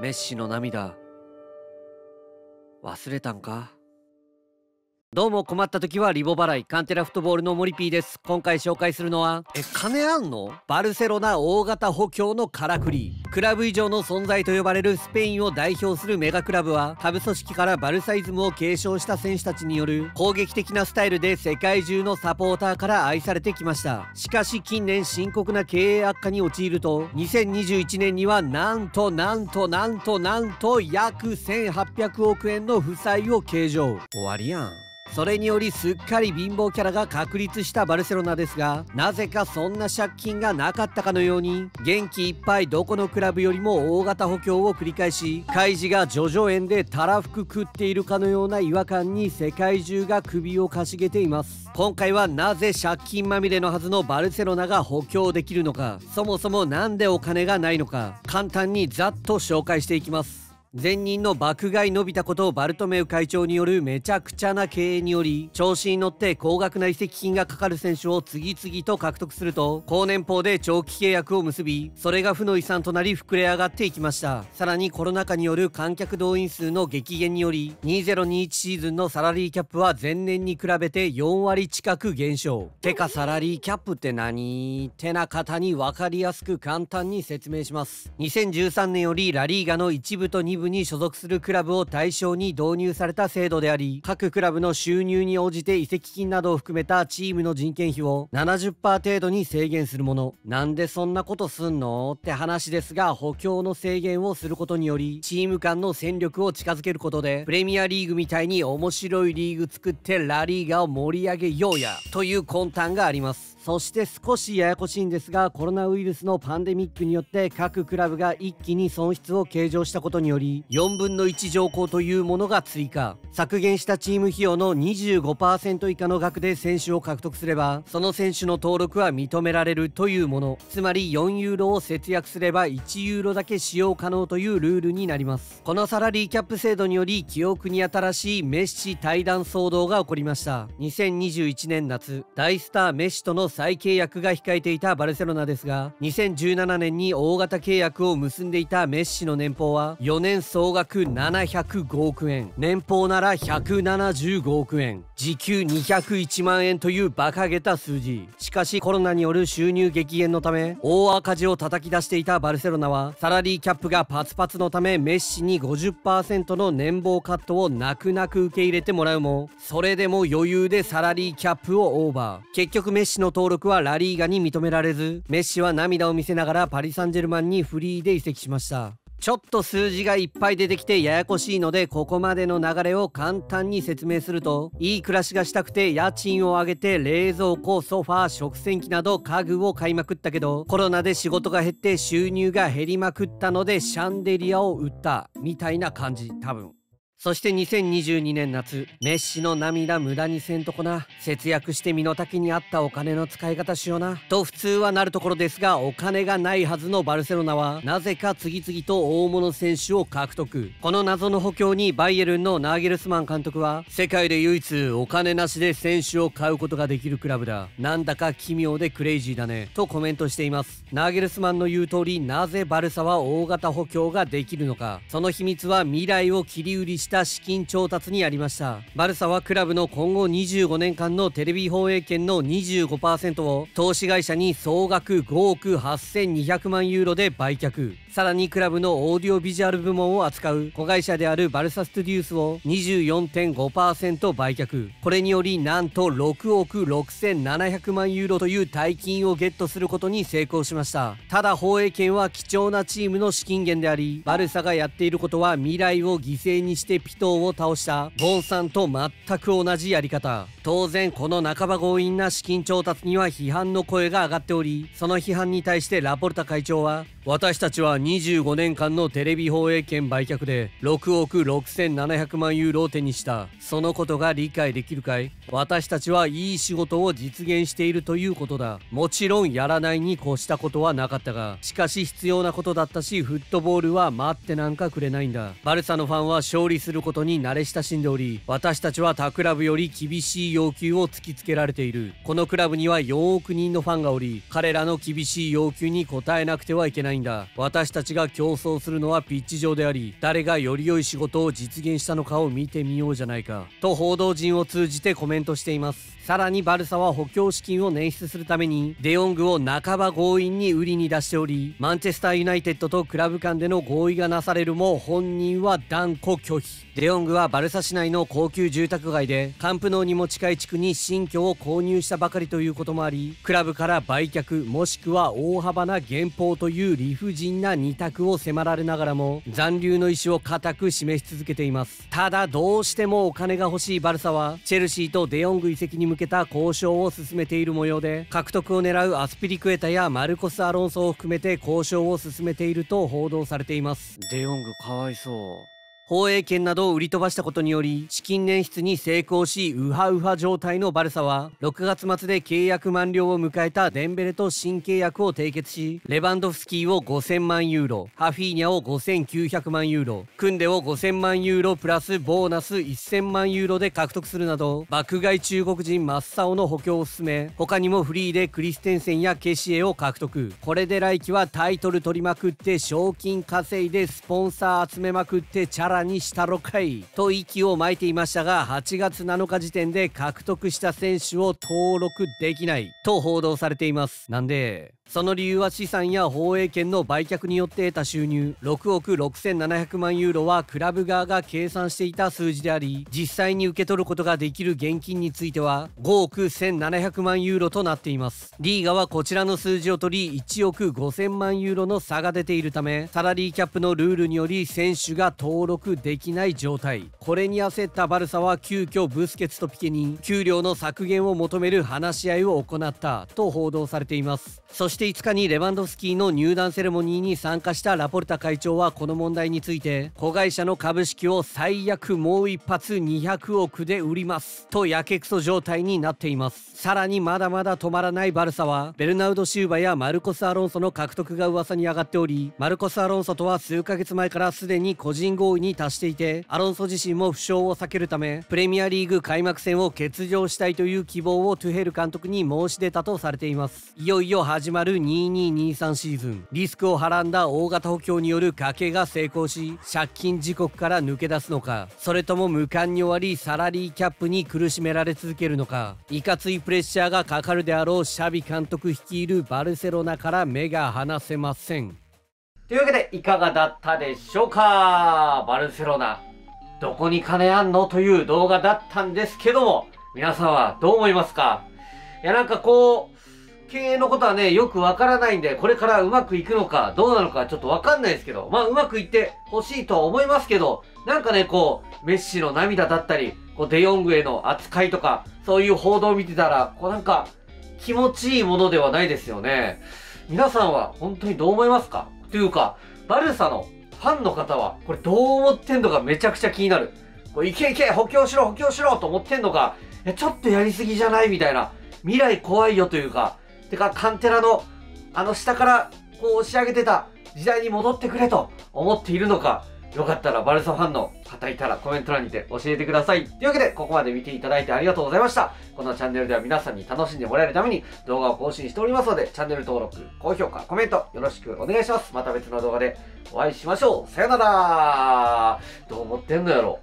メッシの涙。忘れたんか？どうも困った時はリボ払いカンテラフットボールのモリピーです。今回紹介するのはえ金あんの？バルセロナ大型補強のカラクリ。クラブ以上の存在と呼ばれるスペインを代表するメガクラブは下部組織からバルサイズムを継承した選手たちによる攻撃的なスタイルで世界中のサポーターから愛されてきました。しかし近年深刻な経営悪化に陥ると2021年にはなんとなんとなんとなんと約1800億円の負債を計上。終わりやんそれによりすっかり貧乏キャラが確立したバルセロナですがなぜかそんな借金がなかったかのように元気いっぱいどこのクラブよりも大型補強を繰り返し開示が叙々苑でたらふく食っているかのような違和感に世界中が首をかしげています。今回はなぜ借金まみれのはずのバルセロナが補強できるのかそもそも何でお金がないのか簡単にざっと紹介していきます。前任の爆買い伸びたことをバルトメウ会長によるめちゃくちゃな経営により調子に乗って高額な移籍金がかかる選手を次々と獲得すると高年俸で長期契約を結びそれが負の遺産となり膨れ上がっていきましたさらにコロナ禍による観客動員数の激減により2021シーズンのサラリーキャップは前年に比べて4割近く減少。てかサラリーキャップって何？てな方に分かりやすく簡単に説明します。2013年よりラリーガの一部と2部に所属するクラブを対象に導入された制度であり各クラブの収入に応じて移籍金などを含めたチームの人件費を70%程度に制限するもの。なんでそんなことすんの？って話ですが補強の制限をすることによりチーム間の戦力を近づけることでプレミアリーグみたいに面白いリーグ作ってラリーガを盛り上げようやという魂胆があります。そして少しややこしいんですがコロナウイルスのパンデミックによって各クラブが一気に損失を計上したことにより4分の1条項というものが追加。削減したチーム費用の25%以下の額で選手を獲得すればその選手の登録は認められるというもの。つまり4ユーロを節約すれば1ユーロだけ使用可能というルールになります。このサラリーキャップ制度により記憶に新しいメッシ対談騒動が起こりました。2021年夏大スターメッシとの再契約が控えていたバルセロナですが2017年に大型契約を結んでいたメッシの年俸は4年総額705億円。年俸なら175億円。時給201万円という馬鹿げた数字。しかしコロナによる収入激減のため大赤字を叩き出していたバルセロナはサラリーキャップがパツパツのためメッシに50%の年俸カットを泣く泣く受け入れてもらうもそれでも余裕でサラリーキャップをオーバー。結局メッシの登録はラリーガに認められずメッシは涙を見せながらパリ・サンジェルマンにフリーで移籍しました。ちょっと数字がいっぱい出てきてややこしいのでここまでの流れを簡単に説明するといい暮らしがしたくて家賃を上げて冷蔵庫ソファー食洗機など家具を買いまくったけどコロナで仕事が減って収入が減りまくったのでシャンデリアを売ったみたいな感じ多分。そして2022年夏メッシの涙無駄にせんとこな。節約して身の丈に合ったお金の使い方しような。と普通はなるところですがお金がないはずのバルセロナはなぜか次々と大物選手を獲得。この謎の補強にバイエルンのナーゲルスマン監督は世界で唯一お金なしで選手を買うことができるクラブだ。なんだか奇妙でクレイジーだね。とコメントしています。ナーゲルスマンの言う通りなぜバルサは大型補強ができるのか。その秘密は未来を切り売りしてした資金調達にありました。バルサはクラブの今後25年間のテレビ放映権の25%を投資会社に総額5億8200万ユーロで売却。さらにクラブのオーディオビジュアル部門を扱う子会社であるバルサストゥデュースを24.5%売却。これによりなんと6億6700万ユーロという大金をゲットすることに成功しました。ただ放映権は貴重なチームの資金源でありバルサがやっていることは未来を犠牲にしてピトーを倒したボンさんと全く同じやり方。当然この半ば強引な資金調達には批判の声が上がっておりその批判に対してラポルタ会長は私たちは25年間のテレビ放映権売却で6億6700万ユーロを手にした。そのことが理解できるかい？私たちはいい仕事を実現しているということだ。もちろんやらないに越したことはなかったがしかし必要なことだったしフットボールは待ってなんかくれないんだ。バルサのファンは勝利することに慣れ親しんでおり私たちは他クラブより厳しい要求を突きつけられている。このクラブには4億人のファンがおり彼らの厳しい要求に応えなくてはいけないんだ。私たちが競争するのはピッチ上であり誰がより良い仕事を実現したのかを見てみようじゃないか。と報道陣を通じてコメントしています。さらにバルサは補強資金を捻出するためにデヨングを半ば強引に売りに出しておりマンチェスターユナイテッドとクラブ間での合意がなされるも本人は断固拒否。デヨングはバルサ市内の高級住宅街でカンプノーにも近い地区に新居を購入したばかりということもありクラブから売却もしくは大幅な減俸という理不尽な二択を迫られながらも残留の意思を固く示し続けています。ただどうしてもお金が欲しいバルサはチェルシーとデヨング移籍に向けた交渉を進めている模様で獲得を狙うアスピリクエタやマルコス・アロンソを含めて交渉を進めていると報道されています。デヨングかわいそう。放映権などを売り飛ばしたことにより資金捻出に成功しウハウハ状態のバルサは6月末で契約満了を迎えたデンベレと新契約を締結しレバンドフスキーを5000万ユーロハフィーニャを5900万ユーロクンデを5000万ユーロプラスボーナス1000万ユーロで獲得するなど爆買い中国人真っ青の補強を進め他にもフリーでクリステンセンやケシエを獲得。これで来季はタイトル取りまくって賞金稼いでスポンサー集めまくってチャラにしたろかいと息を巻いていましたが8月7日時点で獲得した選手を登録できないと報道されています。なんでその理由は資産や放映権の売却によって得た収入。6億6700万ユーロはクラブ側が計算していた数字であり実際に受け取ることができる現金については5億1700万ユーロとなっています。リーガはこちらの数字を取り1億5000万ユーロの差が出ているためサラリーキャップのルールにより選手が登録できない状態。これに焦ったバルサは急遽ブスケツとピケに給料の削減を求める話し合いを行ったと報道されています。そして5日にレバンドフスキーの入団セレモニーに参加したラポルタ会長はこの問題について子会社の株式を最悪もう一発200億で売ります。とやけくそ状態になっています。さらにまだまだ止まらないバルサはベルナウド・シューバやマルコス・アロンソの獲得が噂に上がっておりマルコス・アロンソとは数ヶ月前からすでに個人合意に達していてアロンソ自身も負傷を避けるためプレミアリーグ開幕戦を欠場したいという希望をトゥヘル監督に申し出たとされています。いよいよ始まる2223シーズン。リスクをはらんだ大型補強による賭けが成功し借金時刻から抜け出すのか。それとも無冠に終わりサラリーキャップに苦しめられ続けるのか。いかついプレッシャーがかかるであろうシャビ監督率いるバルセロナから目が離せません。というわけでいかがだったでしょうか？バルセロナどこに金あんのという動画だったんですけども皆さんはどう思いますか？いやなんかこう経営のことはね、よくわからないんで、これからうまくいくのか、どうなのかちょっとわかんないですけど、まあうまくいってほしいとは思いますけど、なんかね、こう、メッシの涙だったり、こう、デヨングへの扱いとか、そういう報道を見てたら、こうなんか、気持ちいいものではないですよね。皆さんは本当にどう思いますか？というか、バルサのファンの方は、これどう思ってんのかめちゃくちゃ気になる。こういけいけ補強しろ補強しろと思ってんのか、ちょっとやりすぎじゃない？みたいな。未来怖いよというか、てか、カンテラの、あの下からこう押し上げてた時代に戻ってくれと思っているのか、よかったらバルサファンの方いたらコメント欄にて教えてください。というわけで、ここまで見ていただいてありがとうございました。このチャンネルでは皆さんに楽しんでもらえるために動画を更新しておりますので、チャンネル登録、高評価、コメントよろしくお願いします。また別の動画でお会いしましょう。さよならどう思ってんのやろ